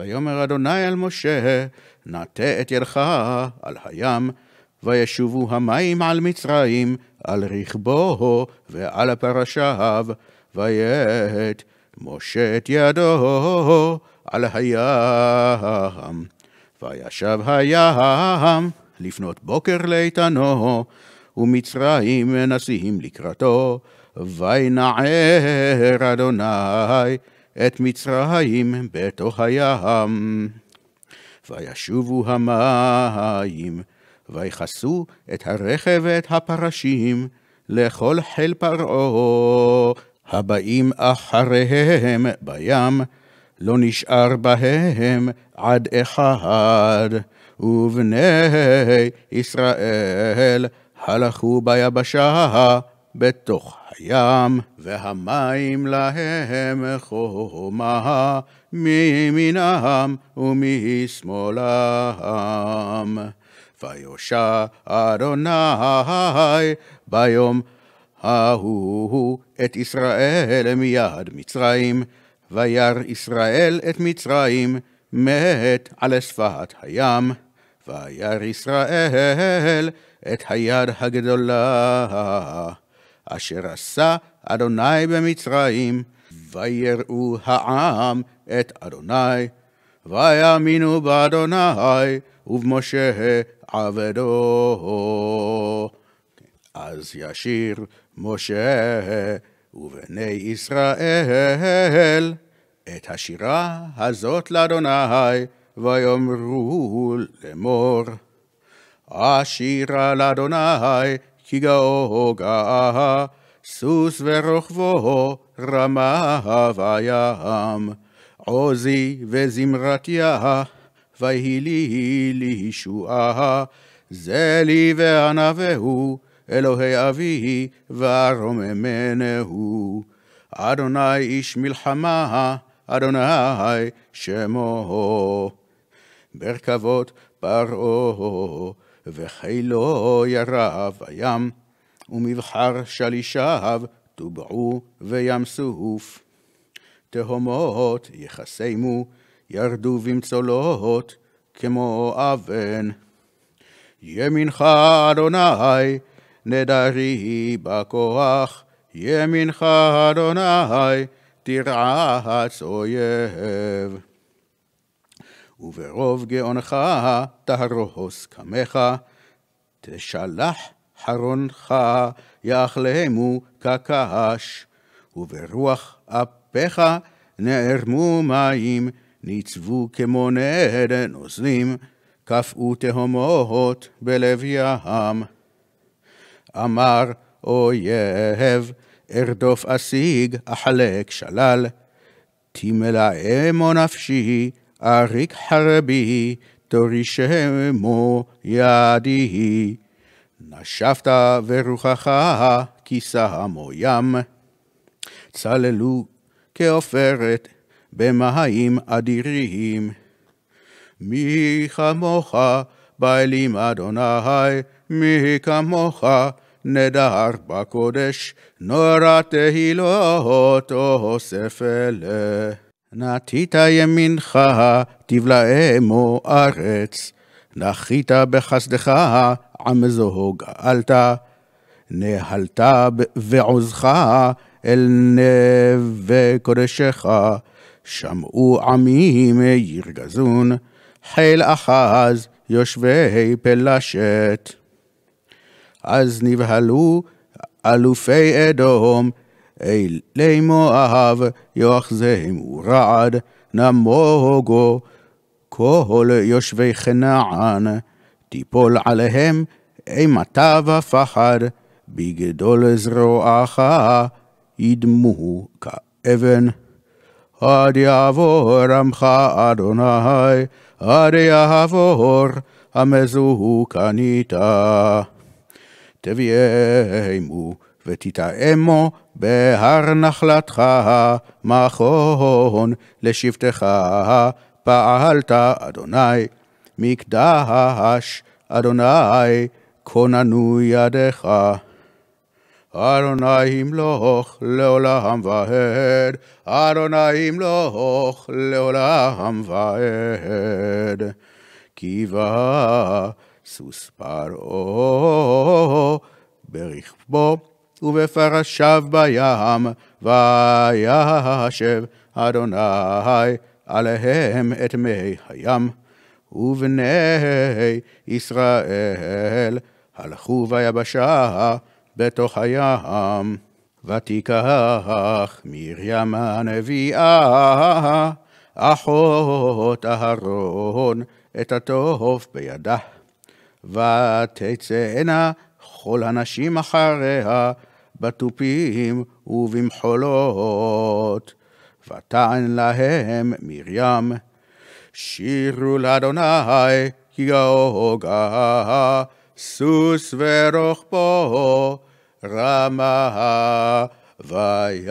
ויאמר אדוני אל משה, נטה את ידך על הים, וישובו המים על מצרים, על רכבו ועל פרשיו, ויית משה את ידו על הים. וישב הים לפנות בוקר לאיתנו, ומצרים נשיאים לקראתו, וינער אדוני את מצרים בתוך הים. וישובו המים, ויכסו את הרכב ואת הפרשים לכל חיל פרעה, הבאים אחריהם בים, לא נשאר בהם עד אחד, ובני ישראל הלכו ביבשה בתוך הים, והמים להם חומה מימינם ומשמאלם. ויושע אדוני ביום ההוא את ישראל מיד מצרים, וירא ישראל את מצרים מת על שפת הים, וירא ישראל את היד הגדולה, אשר עשה אדוני במצרים, ויראו העם את אדוני, ויאמינו באדוני ובמשה עבדו. אז ישיר משה ובני ישראל את השירה הזאת לאדוני, ויאמרו לאמור. השירה לאדוני, כי גאו גאה, סוס ורוכבו רמה בים. עוזי וזמרתיה, ויהי לי לישועה, זה לי וענווהו, אלוהי אבי וארוממנו. אדוני איש מלחמה, אדוני שמו. ברכבות פרעה, וחילו ירב הים, ומבחר שלישיו טובעו בים סוף. תהומות יחסמו, ירדו במצולות, כמו אבן. ימינך אדוני, נדרי בכוח, ימינך אדוני, תרעץ אויב. וברוב גאונך תהרוס קמך, תשלח חרונך יאכלמו כקש, וברוח אפיך נערמו מים, ניצבו כמו נד נוזלים, קפאו תהומות בלב ים. אמר אויב, ארדוף אשיג, אחלק שלל, תמלאמו נפשי, אריק חרבי, תורישמו ידי. נשבת ורוחך, כי שמו ים. צללו כעופרת במים אדירים. מי כמוך, באלים אדוני, מי כמוך, נדר בקודש, נורא תהילות אוסף אלה. נטית ימינך, תבלעמו ארץ, נחית בחסדך, עם זו גאלת, נהלת ועוזך אל נווה קודשך, שמעו עמים ירגזון, חיל אחז יושבי פלשת. אז נבהלו אלופי אדום, אלי מואב, יאחזם ורעד, נמוגו, כל יושבי כנען, תיפול עליהם אימתה ופחד, בגדול זרועך, ידמו כאבן. עד יעבור עמך אדוני, עד יעבור המזוהו קנית. תביאמו ותתאמו בהר נחלתך, מכון לשבטך, פעלת אדוני, מקדש אדוני, כוננו ידיך. אדוני ימלוך לעולם ועד, אדוני ימלוך לעולם ועד. כי בא סוס פרעה ברכבו ובפרשיו בים, וישב אדוני עליהם את מי הים. ובני ישראל הלכו ביבשה בתוך הים. ותיקח מרים הנביאה, אחות אהרון, את הטוב בידה. ותצאנה כל הנשים אחריה, בתופים ובמחולות. ותען להם מרים, שירו לאדוני, כי גאוגה, סוס ורוחבו, רמה וים.